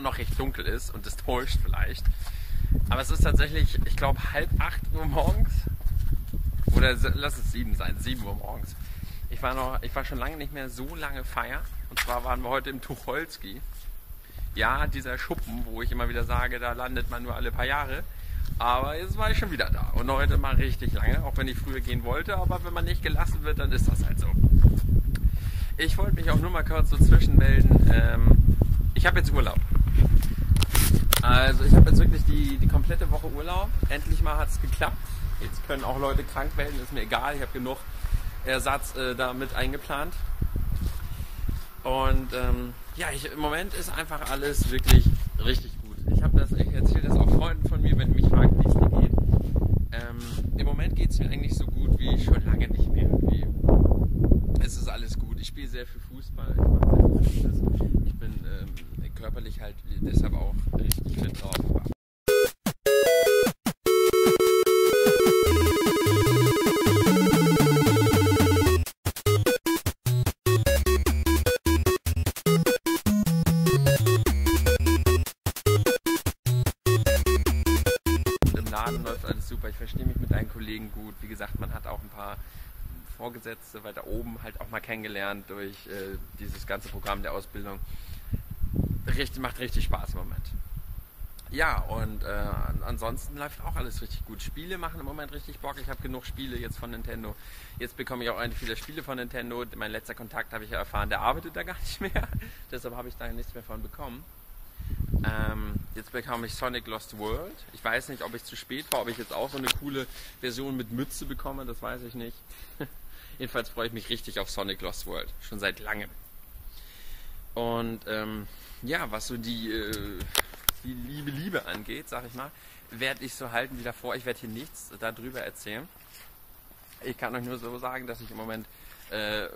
noch recht dunkel ist und das täuscht vielleicht. Aber es ist tatsächlich, ich glaube, halb acht Uhr morgens. Oder lass es sieben sein, sieben Uhr morgens. Ich war noch, ich war schon lange nicht mehr so lange feiern. Und zwar waren wir heute im Tucholsky. Ja, dieser Schuppen, wo ich immer wieder sage, da landet man nur alle paar Jahre. Aber jetzt war ich schon wieder da. Und heute mal richtig lange, auch wenn ich früher gehen wollte. Aber wenn man nicht gelassen wird, dann ist das halt so. Ich wollte mich auch nur mal kurz so zwischenmelden. Ähm, ich habe jetzt Urlaub. Also ich habe jetzt wirklich die, die komplette Woche Urlaub. Endlich mal hat es geklappt. Jetzt können auch Leute krank werden, ist mir egal. Ich habe genug Ersatz äh, da mit eingeplant. Und ähm, ja, ich, im Moment ist einfach alles wirklich richtig gut. Ich habe das, ich erzähle das auch Freunden von mir, wenn die mich fragen, wie es dir geht. Ähm, Im Moment geht es mir eigentlich so gut wie schon lange nicht mehr. Irgendwie. Es ist alles gut. Ich spiele sehr viel Fußball. Ich, sehr viel ich bin ähm, körperlich halt deshalb auch richtig fit drauf. Laden läuft alles super. Ich verstehe mich mit deinen Kollegen gut. Wie gesagt, man hat auch ein paar Vorgesetzte weiter oben halt auch mal kennengelernt durch äh, dieses ganze Programm der Ausbildung. Richtig, macht richtig Spaß im Moment. Ja, und äh, ansonsten läuft auch alles richtig gut. Spiele machen im Moment richtig Bock. Ich habe genug Spiele jetzt von Nintendo. Jetzt bekomme ich auch eine viele Spiele von Nintendo. Mein letzter Kontakt habe ich ja erfahren, der arbeitet da gar nicht mehr. Deshalb habe ich da nichts mehr von bekommen. Ähm, jetzt bekomme ich Sonic Lost World. Ich weiß nicht, ob ich zu spät war, ob ich jetzt auch so eine coole Version mit Mütze bekomme, das weiß ich nicht. Jedenfalls freue ich mich richtig auf Sonic Lost World, schon seit langem. Und ähm, ja, was so die, äh, die Liebe, Liebe angeht, sag ich mal, werde ich so halten wie davor. Ich werde hier nichts darüber erzählen. Ich kann euch nur so sagen, dass ich im Moment äh,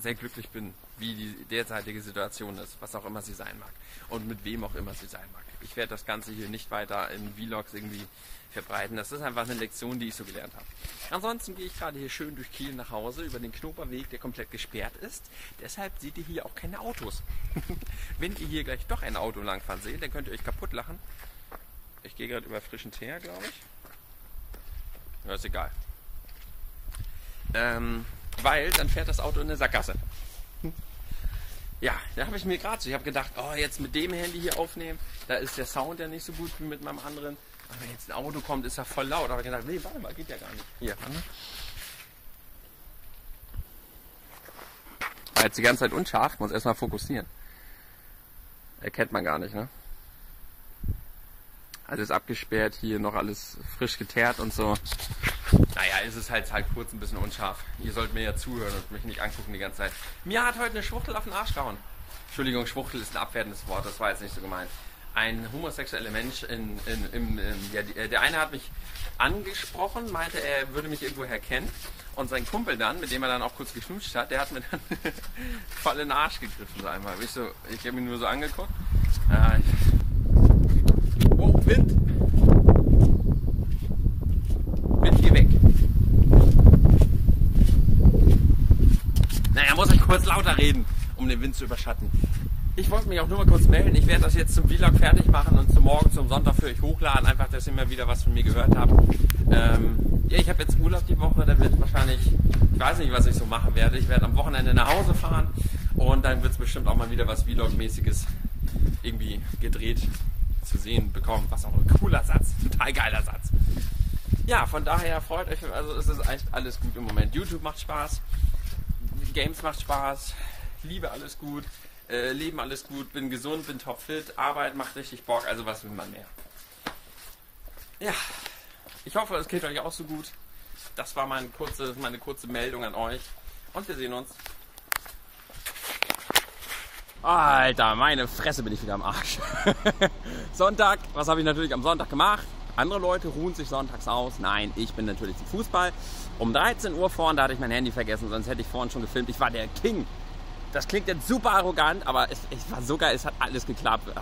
sehr glücklich bin, wie die derzeitige Situation ist, was auch immer sie sein mag und mit wem auch immer sie sein mag. Ich werde das Ganze hier nicht weiter in Vlogs irgendwie verbreiten. Das ist einfach eine Lektion, die ich so gelernt habe. Ansonsten gehe ich gerade hier schön durch Kiel nach Hause über den Knoperweg, der komplett gesperrt ist. Deshalb seht ihr hier auch keine Autos. Wenn ihr hier gleich doch ein Auto langfahren seht, dann könnt ihr euch kaputt lachen. Ich gehe gerade über frischen Teer, glaube ich. Ja, ist egal. Ähm, weil dann fährt das Auto in eine Sackgasse. Ja, da habe ich mir gerade so, ich habe gedacht, oh, jetzt mit dem Handy hier aufnehmen, da ist der Sound ja nicht so gut wie mit meinem anderen. Aber wenn jetzt ein Auto kommt, ist er voll laut. Aber ich gedacht, nee, warte mal, geht ja gar nicht. Hier, warte. War jetzt die ganze Zeit unscharf, muss erstmal fokussieren. Erkennt man gar nicht, ne? Alles abgesperrt, hier noch alles frisch geteert und so. Naja, es ist halt, halt kurz ein bisschen unscharf. Ihr sollt mir ja zuhören und mich nicht angucken die ganze Zeit. Mir hat heute eine Schwuchtel auf den Arsch gehauen. Entschuldigung, Schwuchtel ist ein abwertendes Wort, das war jetzt nicht so gemeint. Ein homosexueller Mensch in, in, in, in ja, der eine hat mich angesprochen, meinte, er würde mich irgendwo herkennen. Und sein Kumpel dann, mit dem er dann auch kurz geknutscht hat, der hat mir dann voll in den Arsch gegriffen, so einmal. Ich, so, ich habe ihn nur so angeguckt. Äh, oh! Wind, geh weg! Naja, muss ich kurz lauter reden, um den Wind zu überschatten. Ich wollte mich auch nur mal kurz melden. Ich werde das jetzt zum Vlog fertig machen und zum Morgen, zum Sonntag für euch hochladen. Einfach, dass ihr mal wieder was von mir gehört habt. Ähm, ja, ich habe jetzt Urlaub die Woche. Da wird wahrscheinlich, ich weiß nicht, was ich so machen werde. Ich werde am Wochenende nach Hause fahren und dann wird es bestimmt auch mal wieder was Vlog-mäßiges irgendwie gedreht zu sehen bekommen. Was auch ein cooler Satz, total geiler Satz. Ja, von daher freut euch, also es ist echt alles gut im Moment. YouTube macht Spaß, Games macht Spaß, Liebe alles gut, äh, Leben alles gut, bin gesund, bin topfit, Arbeit macht richtig Bock, also was will man mehr. Ja, ich hoffe, es geht euch auch so gut. Das war meine kurze, meine kurze Meldung an euch und wir sehen uns. Alter, meine Fresse bin ich wieder am Arsch. Sonntag, was habe ich natürlich am Sonntag gemacht? Andere Leute ruhen sich sonntags aus. Nein, ich bin natürlich zum Fußball. Um 13 Uhr vorhin, da hatte ich mein Handy vergessen, sonst hätte ich vorhin schon gefilmt. Ich war der King. Das klingt jetzt super arrogant, aber es, es war so geil, es hat alles geklappt. Oh,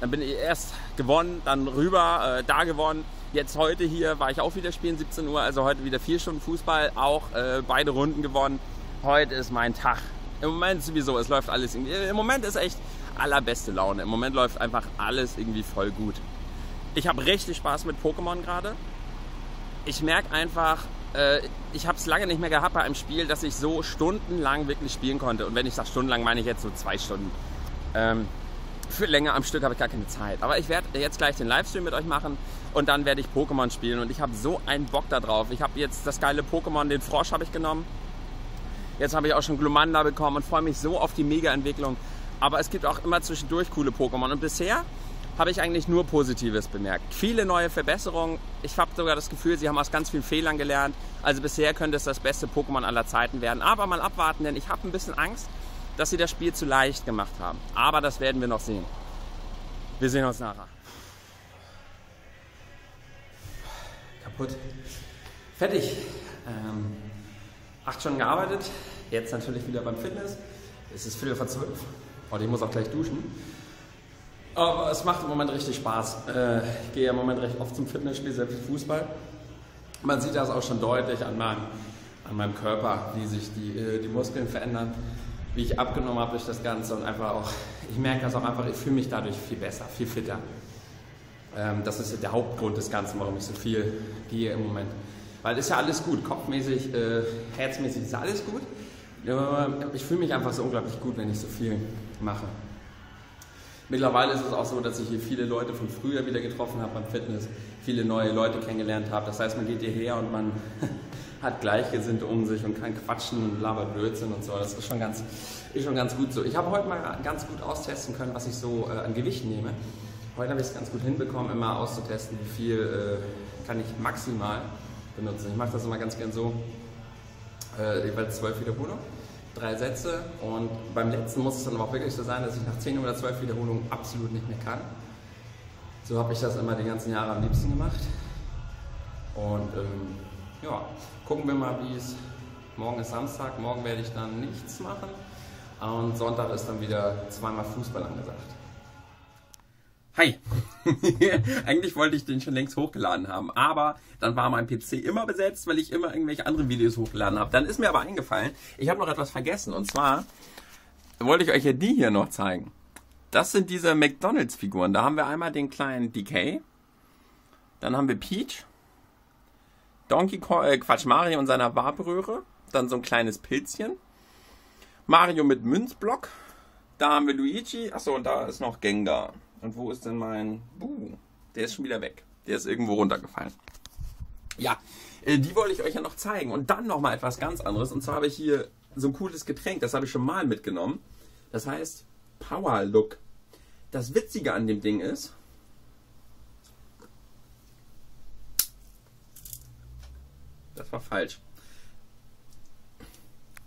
dann bin ich erst gewonnen, dann rüber, äh, da gewonnen. Jetzt heute hier war ich auch wieder spielen, 17 Uhr, also heute wieder vier Stunden Fußball, auch äh, beide Runden gewonnen. Heute ist mein Tag. Im Moment sowieso, es läuft alles irgendwie. Im Moment ist echt allerbeste Laune. Im Moment läuft einfach alles irgendwie voll gut. Ich habe richtig Spaß mit Pokémon gerade. Ich merke einfach, äh, ich habe es lange nicht mehr gehabt bei einem Spiel, dass ich so stundenlang wirklich spielen konnte. Und wenn ich sage stundenlang, meine ich jetzt so zwei Stunden. Ähm, für länger am Stück habe ich gar keine Zeit. Aber ich werde jetzt gleich den Livestream mit euch machen und dann werde ich Pokémon spielen. Und ich habe so einen Bock da drauf. Ich habe jetzt das geile Pokémon, den Frosch habe ich genommen. Jetzt habe ich auch schon Glumanda bekommen und freue mich so auf die Mega-Entwicklung. Aber es gibt auch immer zwischendurch coole Pokémon. Und bisher habe ich eigentlich nur Positives bemerkt. Viele neue Verbesserungen. Ich habe sogar das Gefühl, sie haben aus ganz vielen Fehlern gelernt. Also bisher könnte es das beste Pokémon aller Zeiten werden. Aber mal abwarten, denn ich habe ein bisschen Angst, dass sie das Spiel zu leicht gemacht haben. Aber das werden wir noch sehen. Wir sehen uns nachher. Kaputt. Fertig. Ähm, acht Stunden gearbeitet. Jetzt natürlich wieder beim Fitness. Es ist Viertel vor zwölf. Und ich muss auch gleich duschen. Aber es macht im Moment richtig Spaß. Äh, ich gehe im Moment recht oft zum Fitnessspiel, sehr viel Fußball. Man sieht das auch schon deutlich an meinem, an meinem Körper, wie sich die, äh, die Muskeln verändern wie ich abgenommen habe durch das Ganze und einfach auch, ich merke das auch einfach, ich fühle mich dadurch viel besser, viel fitter. Ähm, das ist der Hauptgrund des Ganzen, warum ich so viel gehe im Moment. Weil ist ja alles gut, kopfmäßig, äh, herzmäßig ist alles gut. Ich fühle mich einfach so unglaublich gut, wenn ich so viel mache. Mittlerweile ist es auch so, dass ich hier viele Leute von früher wieder getroffen habe beim Fitness, viele neue Leute kennengelernt habe. Das heißt, man geht hierher und man hat Gleichgesinnte um sich und kann quatschen und labert Blödsinn und so. Das ist schon ganz, ist schon ganz gut so. Ich habe heute mal ganz gut austesten können, was ich so äh, an Gewicht nehme. Heute habe ich es ganz gut hinbekommen, immer auszutesten, wie viel äh, kann ich maximal benutzen. Ich mache das immer ganz gern so, äh, jeweils zwölf Wiederholungen, drei Sätze und beim letzten muss es dann auch wirklich so sein, dass ich nach zehn oder zwölf Wiederholungen absolut nicht mehr kann. So habe ich das immer die ganzen Jahre am liebsten gemacht. Und ähm, ja, gucken wir mal, wie es. Morgen ist Samstag, morgen werde ich dann nichts machen. Und Sonntag ist dann wieder zweimal Fußball angesagt. Hi! Eigentlich wollte ich den schon längst hochgeladen haben, aber dann war mein PC immer besetzt, weil ich immer irgendwelche anderen Videos hochgeladen habe. Dann ist mir aber eingefallen, ich habe noch etwas vergessen. Und zwar wollte ich euch ja die hier noch zeigen. Das sind diese McDonalds-Figuren. Da haben wir einmal den kleinen DK, dann haben wir Peach Donkey Kong, äh, Quatsch, Mario und seiner Warbröhre. Dann so ein kleines Pilzchen. Mario mit Münzblock. Da haben wir Luigi. Achso, und da ist noch Gengar. Und wo ist denn mein Buh? Der ist schon wieder weg. Der ist irgendwo runtergefallen. Ja, äh, die wollte ich euch ja noch zeigen. Und dann nochmal etwas ganz anderes. Und zwar habe ich hier so ein cooles Getränk. Das habe ich schon mal mitgenommen. Das heißt Power Look. Das Witzige an dem Ding ist, Das war falsch.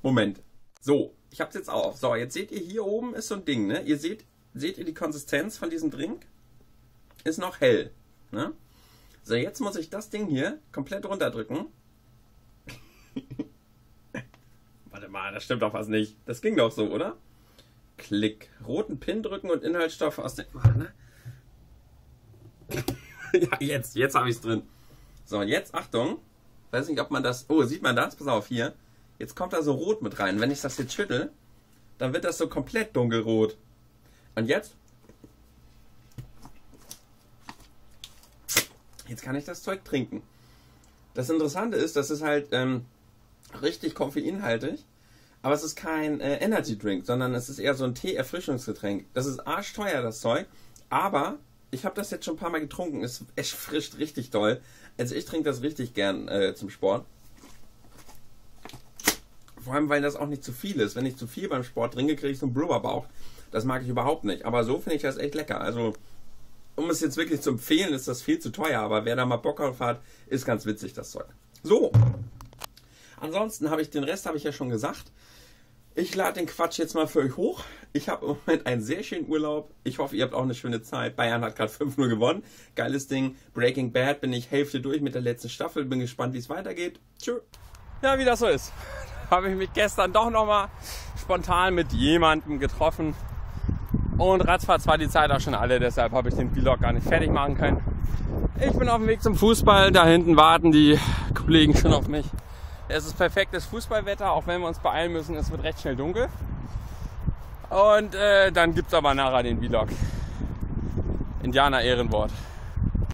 Moment. So, ich hab's jetzt auf. So, jetzt seht ihr hier oben ist so ein Ding, ne? Ihr seht, seht ihr die Konsistenz von diesem Drink? Ist noch hell, ne? So, jetzt muss ich das Ding hier komplett runterdrücken. Warte mal, das stimmt doch was nicht. Das ging doch so, oder? Klick. Roten Pin drücken und Inhaltsstoffe aus dem. Warte, ja, jetzt, jetzt habe ich es drin. So, jetzt Achtung weiß nicht, ob man das. Oh, sieht man das? Pass auf, hier. Jetzt kommt da so rot mit rein. Wenn ich das jetzt schüttel, dann wird das so komplett dunkelrot. Und jetzt? Jetzt kann ich das Zeug trinken. Das Interessante ist, das ist halt ähm, richtig koffeinhaltig, aber es ist kein äh, Energy Drink, sondern es ist eher so ein Tee-Erfrischungsgetränk. Das ist arschteuer, das Zeug, aber ich habe das jetzt schon ein paar Mal getrunken. Es, frischt richtig doll. Also ich trinke das richtig gern äh, zum Sport. Vor allem, weil das auch nicht zu viel ist. Wenn ich zu viel beim Sport trinke, kriege ich so einen Blubberbauch. Das mag ich überhaupt nicht. Aber so finde ich das echt lecker. Also, um es jetzt wirklich zu empfehlen, ist das viel zu teuer. Aber wer da mal Bock drauf hat, ist ganz witzig, das Zeug. So. Ansonsten habe ich den Rest, habe ich ja schon gesagt. Ich lade den Quatsch jetzt mal für euch hoch. Ich habe im Moment einen sehr schönen Urlaub. Ich hoffe, ihr habt auch eine schöne Zeit. Bayern hat gerade 5-0 gewonnen. Geiles Ding. Breaking Bad bin ich Hälfte durch mit der letzten Staffel. Bin gespannt, wie es weitergeht. Tschö. Ja, wie das so ist. Habe ich mich gestern doch nochmal spontan mit jemandem getroffen. Und ratzfatz war die Zeit auch schon alle. Deshalb habe ich den Vlog gar nicht fertig machen können. Ich bin auf dem Weg zum Fußball. Da hinten warten die Kollegen schon auf mich. Es ist perfektes Fußballwetter, auch wenn wir uns beeilen müssen. Es wird recht schnell dunkel. Und äh, dann gibt es aber nachher den Vlog. Indianer Ehrenwort.